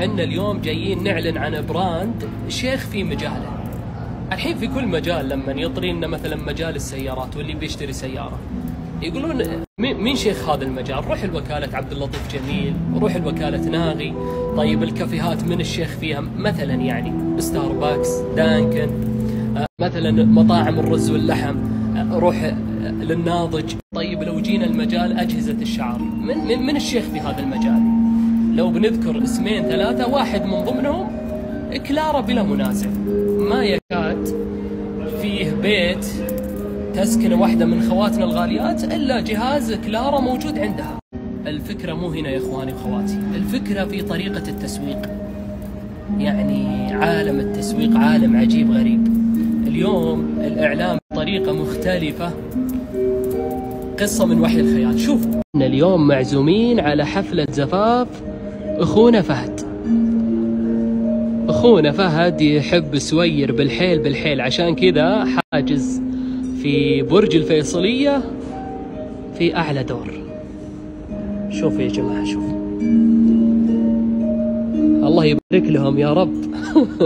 حنا اليوم جايين نعلن عن brand شيخ في مجاله. الحين في كل مجال لما يطري لنا مثلا مجال السيارات واللي بيشتري سيارة يقولون مين شيخ هذا المجال؟ روح الوكالة عبد اللطيف جميل، روح الوكالة ناغي، طيب الكافيهات من الشيخ فيها؟ مثلا يعني ستاربكس، دانكن، آه، مثلا مطاعم الرز واللحم، آه، روح للناضج، طيب لو جينا المجال أجهزة الشعر، من من من الشيخ في هذا المجال؟ لو بنذكر اسمين ثلاثة واحد من ضمنهم كلارا بلا منازع، ما يكاد فيه بيت تسكن واحدة من خواتنا الغاليات إلا جهاز كلارا موجود عندها. الفكرة مو هنا يا إخواني وخواتي الفكرة في طريقة التسويق. يعني عالم التسويق عالم عجيب غريب. اليوم الإعلام بطريقة مختلفة. قصة من وحي الخيال. شوفوا اليوم معزومين على حفلة زفاف أخونا فهد. أخونا فهد يحب سوير بالحيل بالحيل. عشان كذا حاجز في برج الفيصلية في أعلى دور. شوفوا يا جماعة شوفوا الله يبارك لهم يا رب.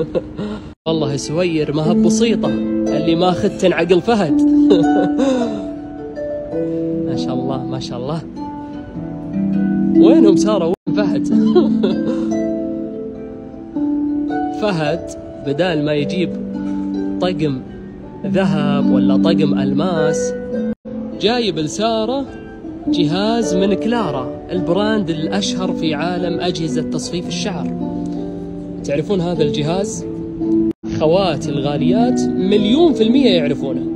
والله سوير ما هي بسيطة. اللي ماخذ عقل فهد. ما شاء الله ما شاء الله. وينهم سارة؟ وين فهد. فهد بدال ما يجيب طقم ذهب ولا طقم ألماس جايب لساره جهاز من كلارا البراند الأشهر في عالم أجهزة تصفيف الشعر. تعرفون هذا الجهاز؟ خواتي الغاليات مليون في المية يعرفونه.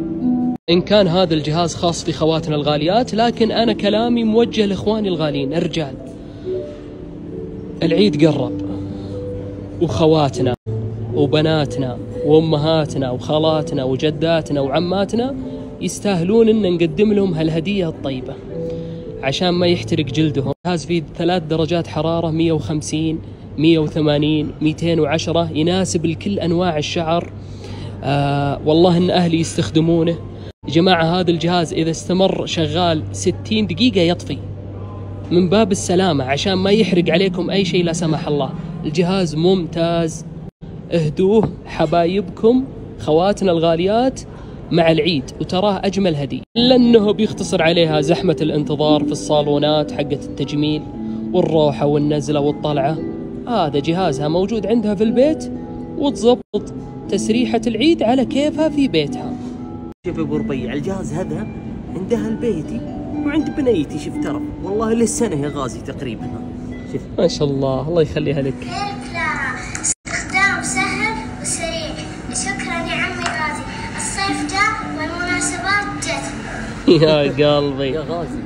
إن كان هذا الجهاز خاص في خواتنا الغاليات لكن أنا كلامي موجه لإخواني الغاليين الرجال. العيد قرب. وخواتنا وبناتنا وأمهاتنا وخالاتنا وجداتنا وعماتنا يستاهلون إن نقدم لهم هالهدية الطيبة. عشان ما يحترق جلدهم. جهاز فيه ثلاث درجات حرارة 150 180 210 يناسب لكل أنواع الشعر. آه والله إن أهلي يستخدمونه. يا جماعة هذا الجهاز إذا استمر شغال 60 دقيقة يطفي. من باب السلامة عشان ما يحرق عليكم أي شيء لا سمح الله. الجهاز ممتاز. اهدوه حبايبكم خواتنا الغاليات مع العيد وتراه أجمل هدية. لأنه بيختصر عليها زحمة الانتظار في الصالونات حقة التجميل والروحة والنزلة والطلعة. هذا جهازها موجود عندها في البيت وتظبط تسريحة العيد على كيفها في بيتها. شوف ابو ربيع الجهاز هذا عندها البيتي. وعند بنيتي شوف ترى. والله للسنة يا غازي تقريبا. شوف. ما شاء الله الله يخليها لك. كلارا استخدام سهل وسريع. شكرا يا عمي غازي. الصيف جاء والمناسبات جت. يا قلبي. يا غازي.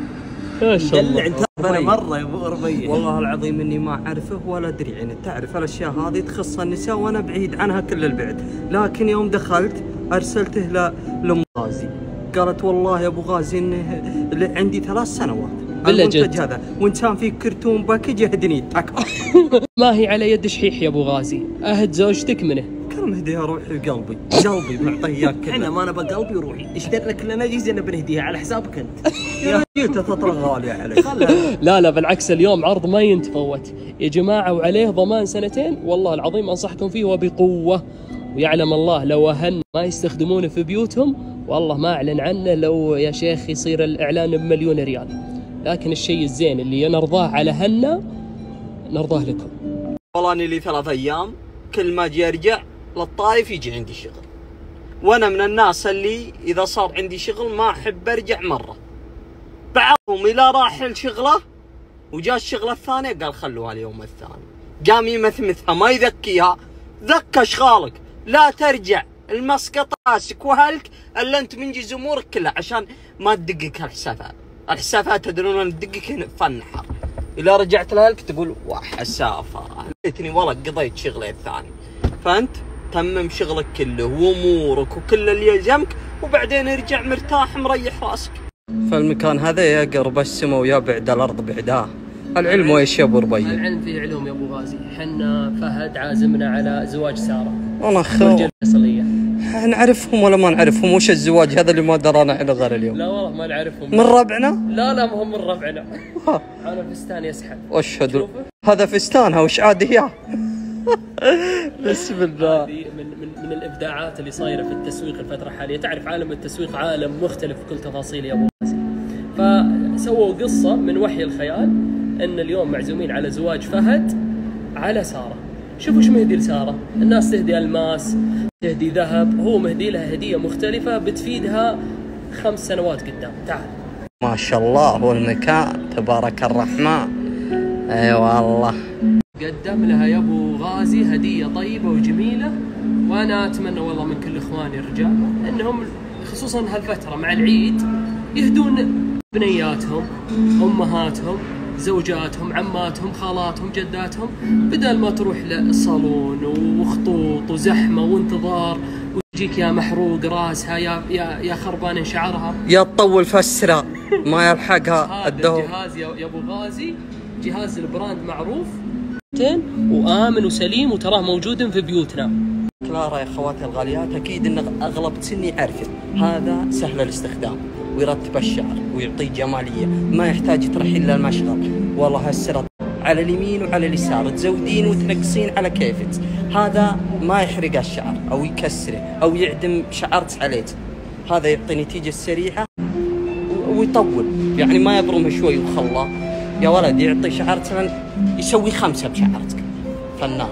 ما شاء الله. انت أنا مرة يا أبو ربيع والله العظيم إني ما أعرفه ولا أدري عنه. تعرف الأشياء هذه تخص النساء وأنا بعيد عنها كل البعد. لكن يوم دخلت أرسلته لام قالت والله يا أبو غازي إنه عندي ثلاث سنوات. بالله المنتج جد. هذا وان كان في كرتون باكج يهدني ما هي على يد شحيح يا أبو غازي. أهد زوجتك منه. كم هديها روحي وقلبي. قلبي معطيه اياك إحنا ما نبى قلبي وروحي. اشتري لك؟ لنا جيزه بنهديها على حسابك أنت. يا جيت تطلع غاليه عليك. خلها. لا لا بالعكس اليوم عرض ما ينتفوت. يا جماعة وعليه ضمان سنتين؟ والله العظيم أنصحكم فيه وبقوة. ويعلم الله لو أهن ما يستخدمونه في بيوتهم والله ما أعلن عنه لو يا شيخ يصير الإعلان بمليون ريال. لكن الشيء الزين اللي نرضاه على هنا نرضاه لكم. والله اني لي ثلاث أيام كل ما أجي أرجع للطايف يجي عندي شغل. وأنا من الناس اللي إذا صار عندي شغل ما أحب أرجع مرة. بعضهم إلى راح لشغله وجاء الشغلة الثانية قال خلوها اليوم الثاني. قام يمثمثها ما يذكيها. ذك أشغالك. لا ترجع. المسقط راسك وهلك إلا أنت منجز أمورك كلها عشان ما تدقق الحسافات الحسافات تدرون أن تدقق هنا فنحر إذا رجعت لهلك تقول وحسافه ليتني والله قضيت شغلي الثاني فأنت تمم شغلك كله وأمورك وكل اللي يلزمك وبعدين ارجع مرتاح مريح رأسك. فالمكان هذا يا قرب السما ويا بعد الأرض بعداه العلم ويش يا ابو ربيع العلم فيه علوم يا أبو غازي. حنا فهد عازمنا على زواج برج خو الفيصلية نعرفهم ولا ما نعرفهم؟ وش الزواج هذا اللي ما درانا إحنا غير اليوم؟ لا والله ما نعرفهم. من ربعنا؟ لا لا ما هم من ربعنا. أنا فستان يسحب. واشهد شوفه. هذا فستانها وش عاد هي بسم الله. من من من الإبداعات اللي صايرة في التسويق الفترة الحالية، تعرف عالم التسويق عالم مختلف بكل تفاصيله يا أبو غازي. فسووا قصة من وحي الخيال. أن اليوم معزومين على زواج فهد على سارة. شوفوا إيش مهدي لسارة، الناس تهدي ألماس، تهدي ذهب، هو مهدي لها هدية مختلفة بتفيدها خمس سنوات قدام، تعال. ما شاء الله والمكان تبارك الرحمن. أي والله. قدم لها يا أبو غازي هدية طيبة وجميلة. وأنا أتمنى والله من كل إخواني الرجال إنهم خصوصا هالفترة مع العيد يهدون بنياتهم أمهاتهم. زوجاتهم عماتهم خالاتهم جداتهم بدل ما تروح للصالون وخطوط وزحمة وانتظار ويجيك يا محروق راسها يا يا يا خربان شعرها. يا تطول فسرة ما يلحقها الدوم الجهاز يا أبو غازي. جهاز البراند معروف. وآمن وسليم وتراه موجود في بيوتنا. كلارا يا أخواتي الغاليات أكيد ان أغلب سني يعرفه هذا سهل الاستخدام. ويرتب الشعر ويعطيه جمالية. ما يحتاج ترحيل للمشغل والله هالسرة على اليمين وعلى اليسار. تزودين وتنقصين على كيفك. هذا ما يحرق الشعر أو يكسره أو يعدم شعرت عليه هذا يعطي نتيجة سريعة ويطول. يعني ما يبرم شوي وخلاه. يا ولد يعطي شعرت من يسوي خمسة بشعرتك فنان.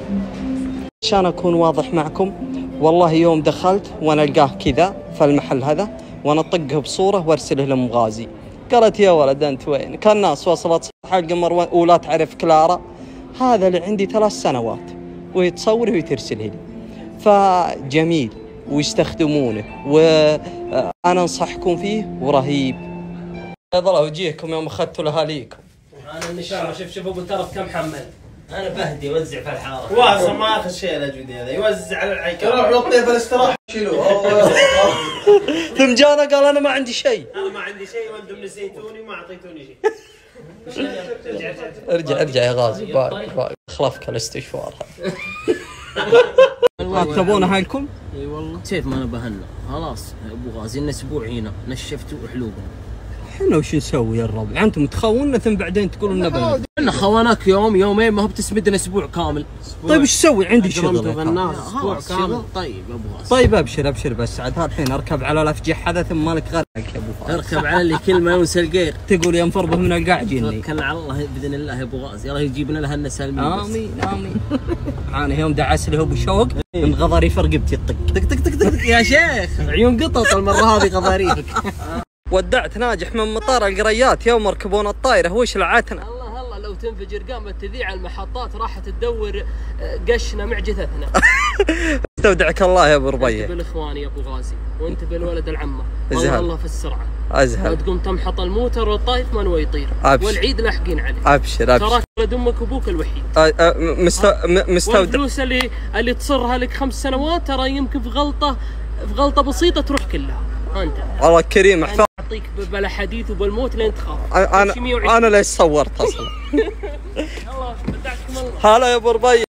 عشان أكون واضح معكم والله يوم دخلت وأنا ألقاه كذا في المحل هذا وأنا اطقه بصورة وارسله لأم غازي. قالت يا ولد أنت وين؟ كان ناس وصلت صفحه القمر ولا تعرف كلارا. هذا اللي عندي ثلاث سنوات. وهي تصوره وترسله لي. فجميل. ويستخدمونه. وأنا أنصحكم فيه. ورهيب. الله وجيهكم يوم اخذتوا لاهاليكم أنا النشامه شوف شوف أبو ترف كم حمل. أنا بهدي اوزع في الحارة. هو أصلا ما أخذ شيء الاجودي هذا. يوزع على العيكة روح لطيه في الاستراحة. شيلوه. فنجانه قال أنا ما عندي شيء. أنا ما عندي شيء وأنتم نسيتوني ما أعطيتوني شيء. ارجع ارجع يا غازي باك خلفك الاستشوار تبون اهلكم؟ إي والله. كيف ما نبهنا خلاص. أبو غازي لنا أسبوع هنا. نشفت وحلوقنا إحنا وش نسوي يا الربع؟ أنتم تخوننا ثم بعدين تقولون نبي إحنا خواناك يوم يومين ما هو بتسمدنا أسبوع كامل. طيب إيش أسوي؟ عندي شغل. أسبوع كامل. طيب أبو طيب أبشر أبشر بس. عاد ها الحين أركب على الافجح هذا ثم مالك غيرك يا أبو فهد أركب على اللي كل ما ينسى القير. تقول يا مفربه من القاع جني. توكلنا على الله بإذن الله يا أبو غازي. الله يجيب لنا هالنا سالمين. آمين آمين. أنا يوم دعس لي هو بشوق انغضر في رقبتي طق طق طق طق يا شيخ. عيون قطط المرة هذه غضاريفك. ودعت ناجح من مطار القريات يوم يركبون الطايرة. وش لعتنا الله الله لو تنفجر قامت تذيع المحطات راحت تدور آه، قشنا مع جثثنا استودعك الله يا أبو أنت ربيع. بالإخوان يا أبو غازي وأنت بالولد العمة. الله الله في السرعة. ازهل لا تقوم تمحط الموتر والطايف ما نوى يطير. أبشر. والعيد لاحقين عليه. أبشر أبشر. تراك ولد أمك وابوك الوحيد. أ- أ- مست- م- مستودع. والفلوس اللي اللي تصرها لك خمس سنوات ترى يمكن في غلطة في غلطة بسيطة تروح كلها. أنت. الله كريم احفظ أعطيك بلا حديث وبالموت لين تخاف. أنا شي 120. أنا ليش صورت أصلا؟ الله بدعكم الله. هلا يا أبو ربيع.